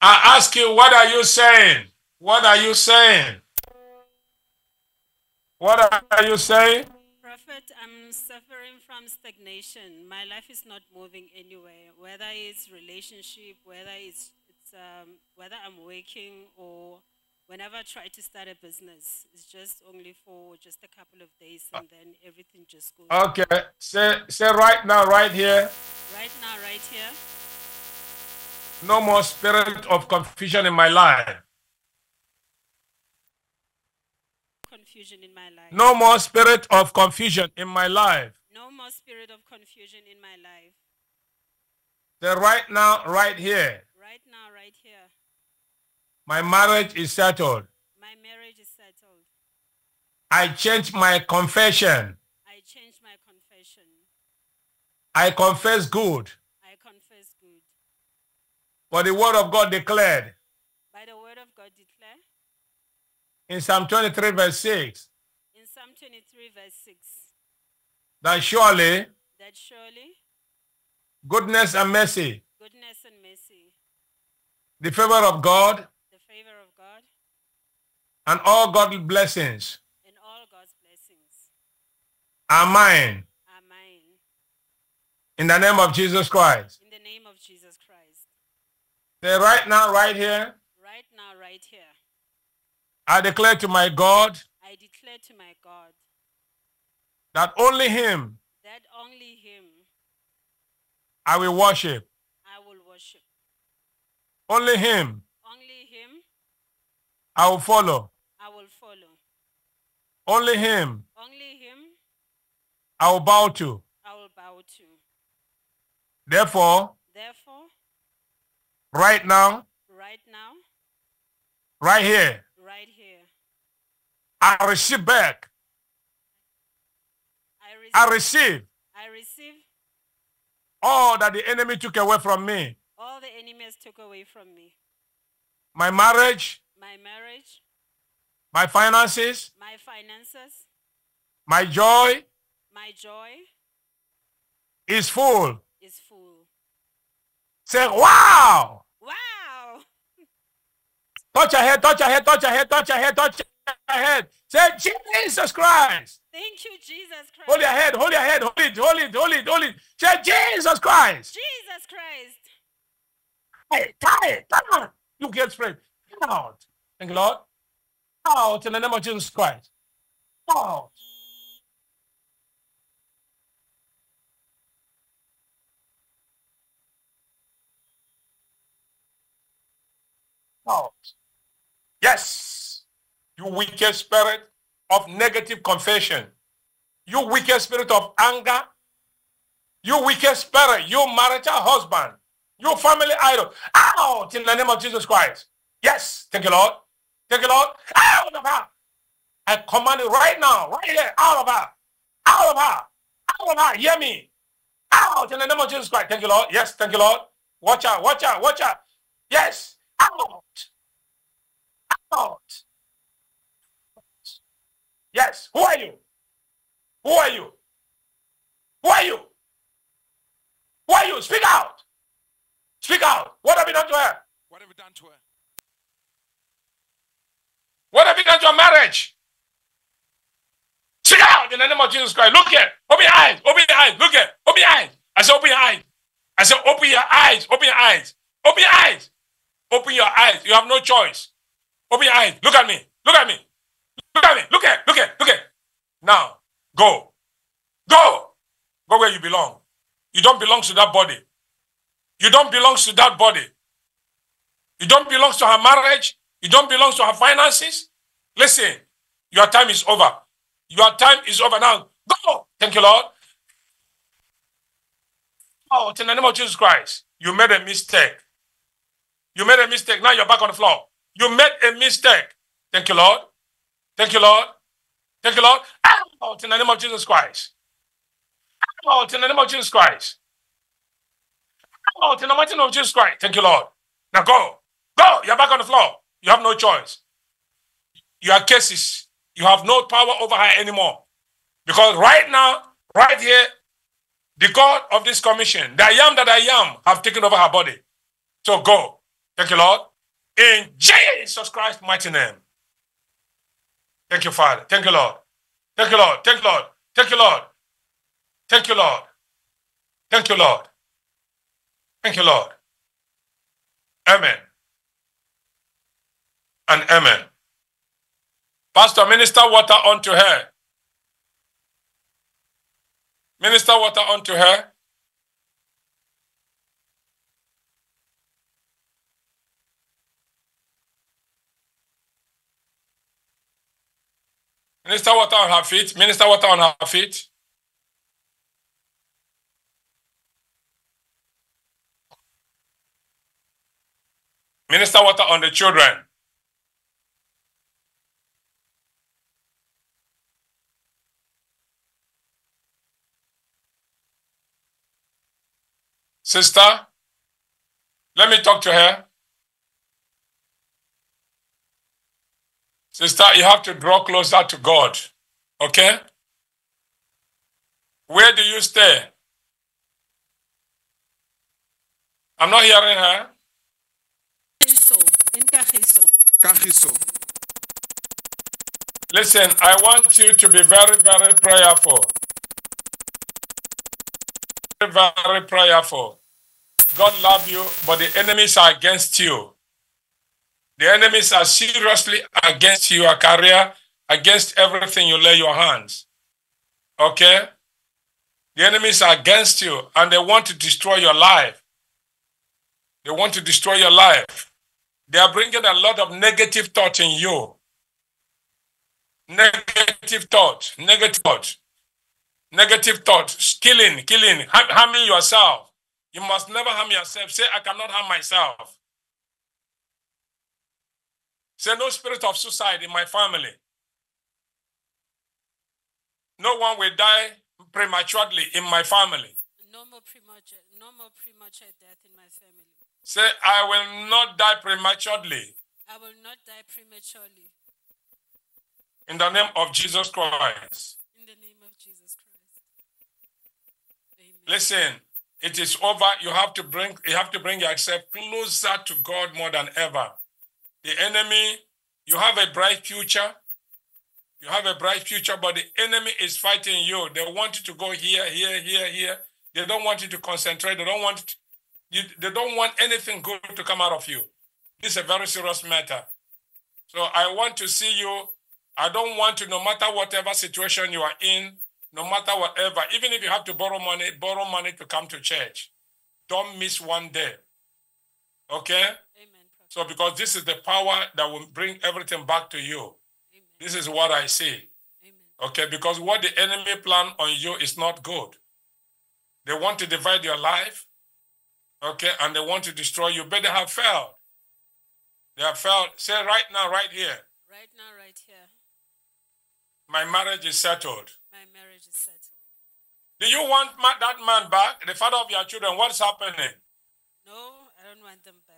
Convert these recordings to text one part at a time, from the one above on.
I ask you, what are you saying? What are you saying? What are you saying? Prophet, I'm suffering from stagnation. My life is not moving anywhere, whether it's relationship, whether it's, it's um, whether I'm working or whenever I try to start a business, it's just only for just a couple of days and then everything just goes. Okay. Say say right now, right here. Right now, right here, No more spirit of confusion in my life. confusion in my life. No more spirit of confusion in my life. No more spirit of confusion in my life. Say right now, right here. Right now, right here, My marriage is settled. my marriage is settled. I change my confession. I changed my confession. I confess good. I confess good. For the word of God declared. By the word of God declare in Psalm 23, verse 6, in Psalm 23, verse 6, that surely that surely goodness and mercy, goodness and mercy, the favor of God, the favor of God, and all godly blessings. And all God's blessings. Are mine. Are mine. in the name of Jesus Christ. In the name of Jesus. Christ. Say right now, right here, Right now, right here, I declare to my God I declare to my God that only Him that only Him I will worship. I will worship. Only Him Only Him I will follow. I will follow. Only Him Only Him I will bow to. I will bow to. Therefore, Therefore, right now, right now, right here, right here, I receive back. I receive, I receive I receive all that the enemy took away from me. all the enemies took away from me. My marriage, My marriage, my finances, my finances, my joy my joy is full. is full. Say, wow! Wow! Touch your head, touch your head, touch your head, touch your head, touch your head. Say, Jesus Christ. Thank you, Jesus Christ. Hold your head, hold your head, hold it, hold it, hold it, hold it. Say, Jesus Christ. Jesus Christ. Hey, tie it, come on. You get straight. Come out. Thank you, Lord. Out in the name of Jesus Christ. Out. Out. Yes. You wicked spirit of negative confession. You wicked spirit of anger. You wicked spirit. You marital husband. You family idol. Out in the name of Jesus Christ. Yes. Thank you, Lord. Thank you, Lord. Out of her. I command it right now, right here, out of her. Out of her. Out of her. Hear me. Out in the name of Jesus Christ. Thank you, Lord. Yes. Thank you, Lord. Watch out. Watch out. Watch out. Yes. Out. Out. Yes. Who are you? Who are you? Who are you? Who are you? Speak out. Speak out. What have you done to her? What have you done to her? What have you done to your marriage? Speak out in the name of Jesus Christ. Look here. Open your eyes. Open your eyes. Look here. Open your eyes. I said, open your eyes. I said, open your eyes. Open your eyes. Open your eyes. Open your eyes. You have no choice. Open your eyes. Look at me. Look at me. Look at me. Look at. Look at. Look at. Now, go. Go. Go where you belong. You don't belong to that body. You don't belong to that body. You don't belong to her marriage. You don't belong to her finances. Listen, your time is over. Your time is over now. Go. Thank you, Lord. Oh, in the name of Jesus Christ, you made a mistake. You made a mistake. Now you're back on the floor. You made a mistake. Thank you, Lord. Thank you, Lord. Thank you, Lord. Out in the name of Jesus Christ. Out in the name of Jesus Christ. Out in the mighty name of Jesus Christ. Thank you, Lord. Now go. Go. You're back on the floor. You have no choice. Your cases, you have no power over her anymore. Because right now, right here, the God of this commission, the I am that I am, have taken over her body. So go. Thank you, Lord. In Jesus Christ's mighty name. Thank you, Father. Thank you, Lord. Thank you, Lord. Thank you, Lord. Thank you, Lord. Thank you, Lord. Thank you, Lord. Thank you, Lord. Amen. And amen. Pastor, minister water unto her. Minister water unto her. Minister water on her feet. Minister water on her feet. Minister water on the children. Sister, let me talk to her. Sister, you have to draw closer to God. Okay? Where do you stay? I'm not hearing her. in Kagiso. Kagiso. Listen, I want you to be very, very prayerful. Very, very prayerful. God love you, but the enemies are against you. The enemies are seriously against your career, against everything you lay your hands. Okay? The enemies are against you and they want to destroy your life. They want to destroy your life. They are bringing a lot of negative thought in you. Negative thought, negative thought, negative thought, killing, killing, harming yourself. You must never harm yourself. Say, I cannot harm myself. Say, no spirit of suicide in my family. No one will die prematurely in my family. No more premature, no more premature death in my family. Say, I will not die prematurely. I will not die prematurely. In the name of Jesus Christ. In the name of Jesus Christ. Amen. Listen, it is over. You have to bring you have to bring yourself closer to God more than ever. The enemy, you have a bright future. You have a bright future, but the enemy is fighting you. They want you to go here, here, here, here. They don't want you to concentrate. They don't want you, they don't want anything good to come out of you. This is a very serious matter. So I want to see you. I don't want to, no matter whatever situation you are in, no matter whatever, even if you have to borrow money, borrow money to come to church. Don't miss one day. Okay? Amen. So, because this is the power that will bring everything back to you. Amen. This is what I see. Amen. Okay? Because what the enemy plan on you is not good. They want to divide your life. Okay? And they want to destroy you, but they have failed. They have failed. Say right now, right here. Right now, right here, My marriage is settled. my marriage is settled. Do you want that man back, the father of your children? What's happening? No, I don't want them back.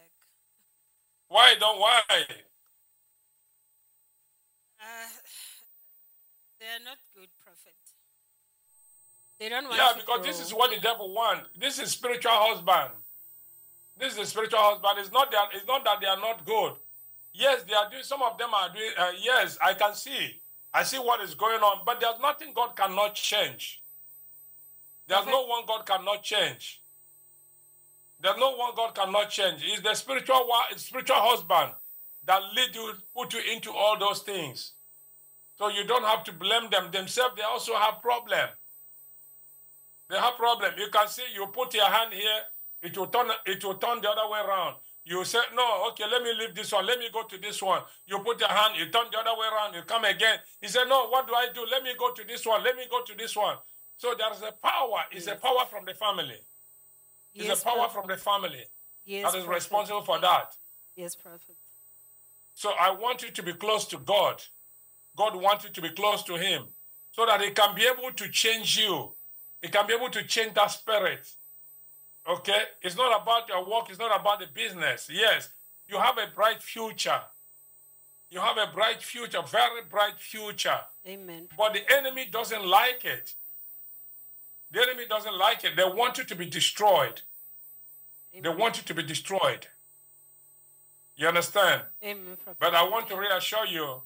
Why don't why? Uh, they are not good, prophet. They don't want Yeah, to because this is what the devil wants. This is spiritual husband. This is a spiritual husband. It's not that. It's not that they are not good. Yes, they are doing. Some of them are doing. Uh, yes, I can see. I see what is going on. But there's nothing God cannot change. There's Okay. no one God cannot change. There's no one God cannot change. It's the spiritual spiritual husband that lead you, put you into all those things. So you don't have to blame them. Themselves, they also have problem. They have problem. You can see you put your hand here, it will turn it will turn the other way around. You say, no, okay, let me leave this one. Let me go to this one. You put your hand, you turn the other way around, you come again. He said, no, what do I do? Let me go to this one. Let me go to this one. So there's a power. It's a power from the family. It's yes, a power from the family yes, that is responsible for that. Yes, prophet. So I want you to be close to God. God wants you to be close to Him so that He can be able to change you. He can be able to change that spirit. Okay? It's not about your work, it's not about the business. Yes, you have a bright future. You have a bright future, very bright future. Amen. But the enemy doesn't like it. The enemy doesn't like it. They want you to be destroyed. They want you to be destroyed. You understand? Amen, But I want to reassure you.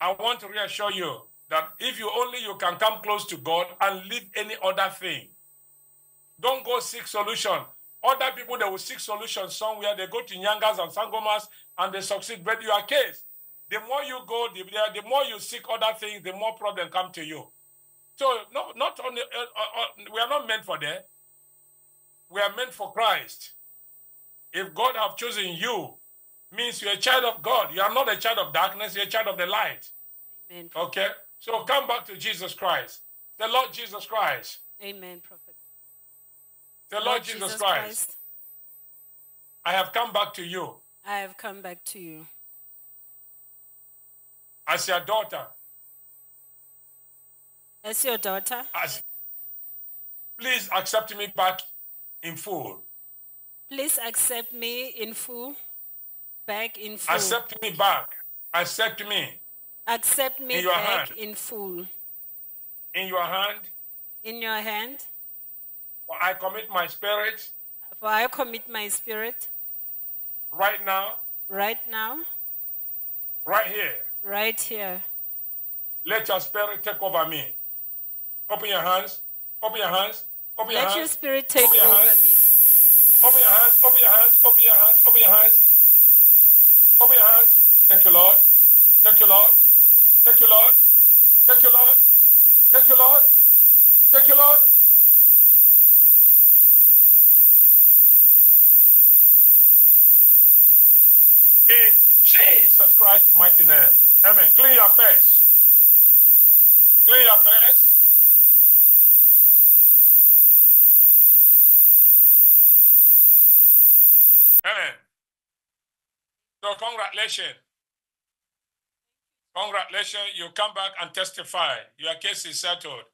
I want to reassure you that if you only you can come close to God and leave any other thing. Don't go seek solution. Other people they will seek solution somewhere. They go to Nyangas and Sangomas and they succeed. But your case, the more you go, the, the more you seek other things, the more problem come to you. So no, not only uh, uh, uh, we are not meant for that. We are meant for Christ. If God have chosen you, means you're a child of God. You are not a child of darkness. You're a child of the light. Amen. Prophet. Okay. So come back to Jesus Christ, the Lord Jesus Christ, Amen, Prophet. the Lord, Jesus, Christ. I have come back to you I have come back to you as your daughter. As your daughter. As please accept me back in full. Please accept me in full, back in full. Accept me back. Accept me Accept me In back hand. in full. in your hand. In your hand, For I commit my spirit for I commit my spirit right now, right now, right here. right here. Let your spirit take over me. Open your hands. Open your hands. Open your Let your spirit take Open your over hands. me. Open your hands. Open your hands. Open your hands. Open your hands. Open your hands. Thank you, Lord. Thank you, Lord. Thank you, Lord. Thank you, Lord. Thank you, Lord. Thank you, Lord. In Jesus Christ's mighty name. Amen. Clean your face. Clean your face. Amen. So congratulations. Congratulations. You come back and testify. Your case is settled.